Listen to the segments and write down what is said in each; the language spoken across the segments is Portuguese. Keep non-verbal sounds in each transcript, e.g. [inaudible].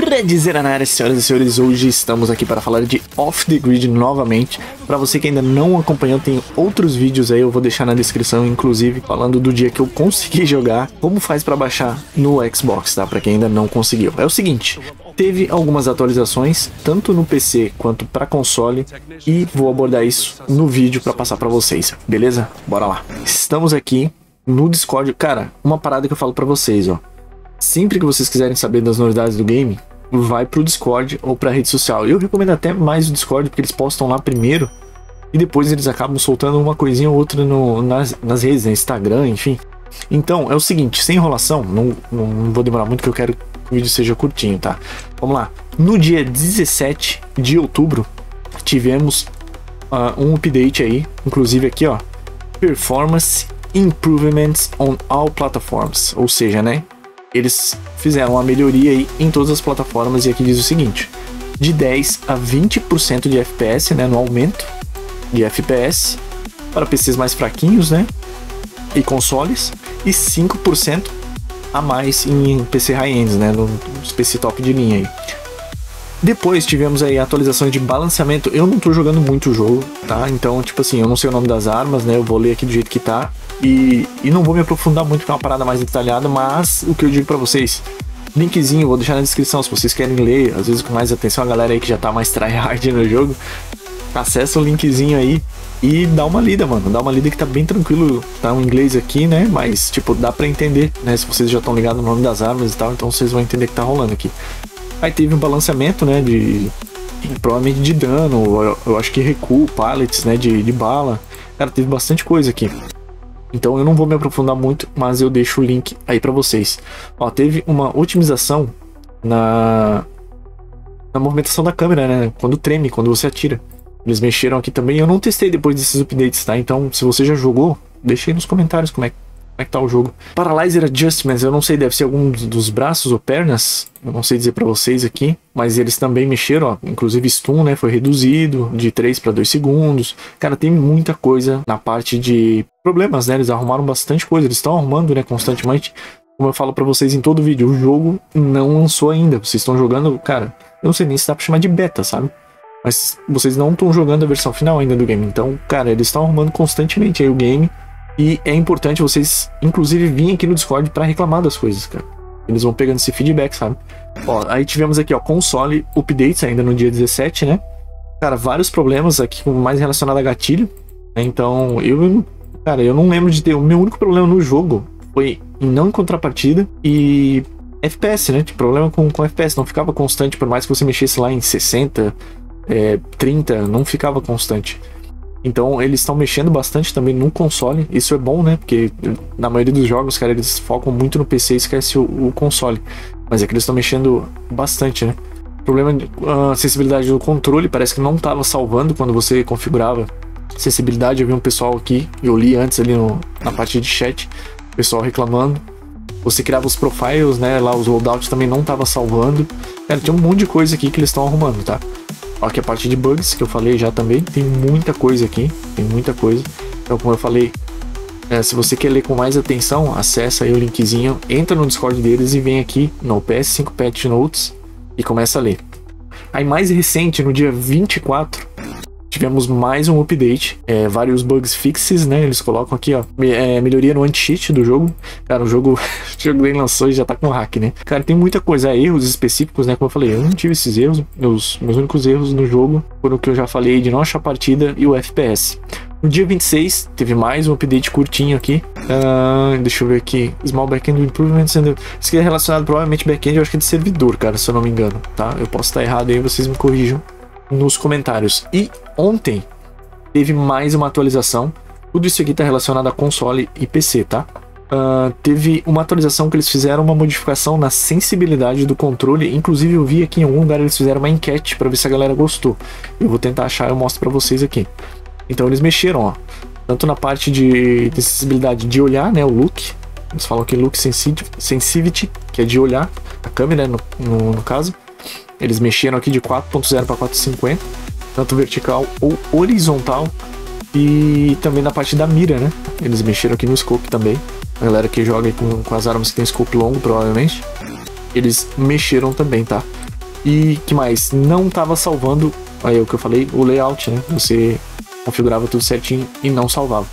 Redzera na área, senhoras e senhores, hoje estamos aqui para falar de Off the Grid novamente. Para você que ainda não acompanhou, tem outros vídeos aí, eu vou deixar na descrição, inclusive, falando do dia que eu consegui jogar, como faz para baixar no Xbox, tá? Para quem ainda não conseguiu. É o seguinte, teve algumas atualizações, tanto no PC quanto para console, e vou abordar isso no vídeo para passar para vocês, beleza? Bora lá. Estamos aqui no Discord. Cara, uma parada que eu falo para vocês, ó. Sempre que vocês quiserem saber das novidades do game, vai pro Discord ou pra rede social. Eu recomendo até mais o Discord, porque eles postam lá primeiro e depois eles acabam soltando uma coisinha ou outra no, nas, nas redes, né? Instagram, enfim. Então, é o seguinte, sem enrolação, não, não vou demorar muito que eu quero que o vídeo seja curtinho, tá? Vamos lá. No dia 17 de outubro, tivemos uh, um update aí, inclusive aqui, ó, Performance Improvements on All Platforms, ou seja, né, eles fizeram uma melhoria aí em todas as plataformas e aqui diz o seguinte: de 10 a 20% de FPS, né, no aumento de FPS para PCs mais fraquinhos, né, e consoles e 5% a mais em PC high-ends, né, nos PC top de linha aí. Depois tivemos aí atualizações de balanceamento. Eu não tô jogando muito o jogo, tá? Então, tipo assim, eu não sei o nome das armas, né? Eu vou ler aqui do jeito que tá. E, e não vou me aprofundar muito com é uma parada mais detalhada, mas o que eu digo para vocês, linkzinho, vou deixar na descrição se vocês querem ler, às vezes com mais atenção, a galera aí que já tá mais tryhard no jogo, acessa o linkzinho aí e dá uma lida, mano. Dá uma lida que tá bem tranquilo, tá um inglês aqui, né? Mas, tipo, dá pra entender, né? Se vocês já estão ligados no nome das armas e tal, então vocês vão entender que tá rolando aqui. Aí teve um balanceamento, né? De. Provavelmente de dano, eu, acho que recuo, pallets, né? De, de bala. Cara, teve bastante coisa aqui. Então eu não vou me aprofundar muito, mas eu deixo o link aí para vocês. Ó, teve uma otimização na na movimentação da câmera, né? Quando treme, quando você atira. Eles mexeram aqui também. Eu não testei depois desses updates, tá? Então, se você já jogou, deixa aí nos comentários como é, como é que tá o jogo. Paralyzer Adjustments, eu não sei, deve ser algum dos braços ou pernas. Eu não sei dizer para vocês aqui. Mas eles também mexeram, ó. Inclusive stun, né? Foi reduzido de 3 para 2 segundos. Cara, tem muita coisa na parte de problemas, né? Eles arrumaram bastante coisa, eles estão arrumando, né, constantemente. Como eu falo para vocês em todo vídeo, o jogo não lançou ainda. Vocês estão jogando, cara, eu não sei nem se dá pra chamar de beta, sabe? Mas vocês não estão jogando a versão final ainda do game. Então, cara, eles estão arrumando constantemente aí o game. E é importante vocês, inclusive, virem aqui no Discord para reclamar das coisas, cara. Eles vão pegando esse feedback, sabe? Ó, aí tivemos aqui, ó, console updates ainda no dia 17, né? Cara, vários problemas aqui mais relacionado a gatilho. Né? Então, eu Cara, eu não lembro de ter. O meu único problema no jogo foi em não encontrar partida e FPS, né? Tipo, problema com, com FPS. Não ficava constante, por mais que você mexesse lá em 60, é, 30, não ficava constante. Então eles estão mexendo bastante também no console. Isso é bom, né? Porque na maioria dos jogos, cara, eles focam muito no PC e esquecem o, o console. Mas é que eles estão mexendo bastante, né? O problema de uh, acessibilidade do controle parece que não estava salvando quando você configurava acessibilidade. Eu vi um pessoal aqui, eu li antes ali no, na parte de chat, pessoal reclamando. Você criava os profiles, né? Lá os loadouts também não tava salvando. Cara, tem um monte de coisa aqui que eles estão arrumando, tá? Aqui a parte de bugs que eu falei já também. Tem muita coisa aqui, tem muita coisa. Então, como eu falei, é, se você quer ler com mais atenção, acessa aí o linkzinho, entra no Discord deles e vem aqui no PS5 Patch Notes e começa a ler. Aí mais recente, no dia 24, tivemos mais um update, é, vários bugs fixes, né? Eles colocam aqui, ó, é, melhoria no anti-cheat do jogo. Cara, o jogo, [laughs] o jogo nem lançou e já tá com hack, né? Cara, tem muita coisa, erros específicos, né? Como eu falei, eu não tive esses erros. Meus, meus únicos erros no jogo foram o que eu já falei de achar partida e o FPS. No dia 26, teve mais um update curtinho aqui. Uh, deixa eu ver aqui. Small Backend Improvements. And... Isso aqui é relacionado provavelmente backend, eu acho que é de servidor, cara, se eu não me engano, tá? Eu posso estar errado aí, vocês me corrijam nos comentários. E ontem teve mais uma atualização. Tudo isso aqui está relacionado a console e PC, tá? Uh, teve uma atualização que eles fizeram uma modificação na sensibilidade do controle. Inclusive, eu vi aqui em algum lugar eles fizeram uma enquete para ver se a galera gostou. Eu vou tentar achar, eu mostro para vocês aqui. Então, eles mexeram, ó, tanto na parte de, de sensibilidade de olhar, né, o look. Eles falam que look sensitivity, que é de olhar, a câmera no, no, no caso. Eles mexeram aqui de 4.0 para 4.50, tanto vertical ou horizontal. E também na parte da mira, né? Eles mexeram aqui no scope também. A galera que joga com, com as armas que tem scope longo, provavelmente. Eles mexeram também, tá? E que mais? Não tava salvando, aí é o que eu falei, o layout, né? Você configurava tudo certinho e não salvava.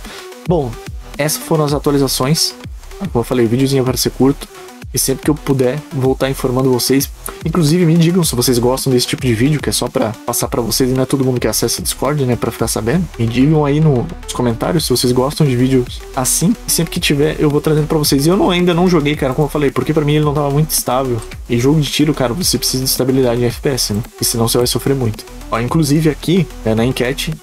Bom, essas foram as atualizações. Como eu falei, o videozinho vai ser curto. E sempre que eu puder voltar informando vocês. Inclusive, me digam se vocês gostam desse tipo de vídeo, que é só para passar para vocês e não é todo mundo que acessa o Discord, né? Pra ficar sabendo. Me digam aí nos comentários se vocês gostam de vídeos assim. E sempre que tiver, eu vou trazendo para vocês. E eu não, ainda não joguei, cara, como eu falei, porque para mim ele não tava muito estável. E jogo de tiro, cara, você precisa de estabilidade em FPS, né? E senão você vai sofrer muito. Ó, inclusive aqui, né, na enquete,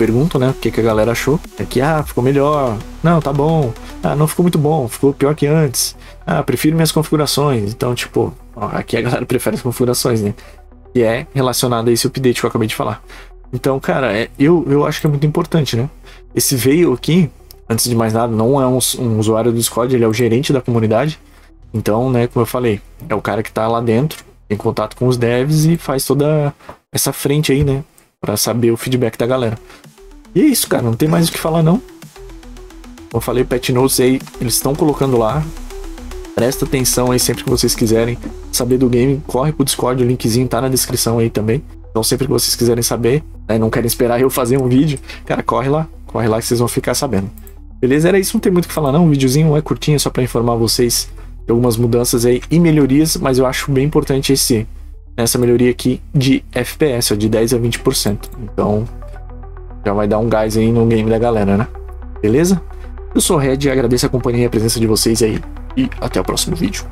perguntam, né, o que, que a galera achou. É que, ah, ficou melhor. Não, tá bom. Ah, não ficou muito bom, ficou pior que antes. Ah, prefiro minhas configurações. Então, tipo, ó, aqui a galera [laughs] prefere as configurações, né? E é relacionado a esse update que eu acabei de falar. Então, cara, é, eu, eu acho que é muito importante, né? Esse veio aqui, antes de mais nada, não é um, um usuário do Discord, ele é o gerente da comunidade. Então, né, como eu falei, é o cara que tá lá dentro, tem contato com os devs e faz toda essa frente aí, né? Pra saber o feedback da galera. E é isso, cara, não tem mais o que falar, não. Como eu falei, Pet Notes aí, eles estão colocando lá. Presta atenção aí sempre que vocês quiserem saber do game, corre pro Discord, o linkzinho tá na descrição aí também. Então sempre que vocês quiserem saber, né, não querem esperar eu fazer um vídeo, cara, corre lá, corre lá que vocês vão ficar sabendo. Beleza? Era isso, não tem muito o que falar não, um videozinho é curtinho só para informar vocês de algumas mudanças aí e melhorias, mas eu acho bem importante esse essa melhoria aqui de FPS, ó, de 10 a 20%. Então, já vai dar um gás aí no game da galera, né? Beleza? Eu sou o Red, agradeço a companhia e a presença de vocês aí e até o próximo vídeo.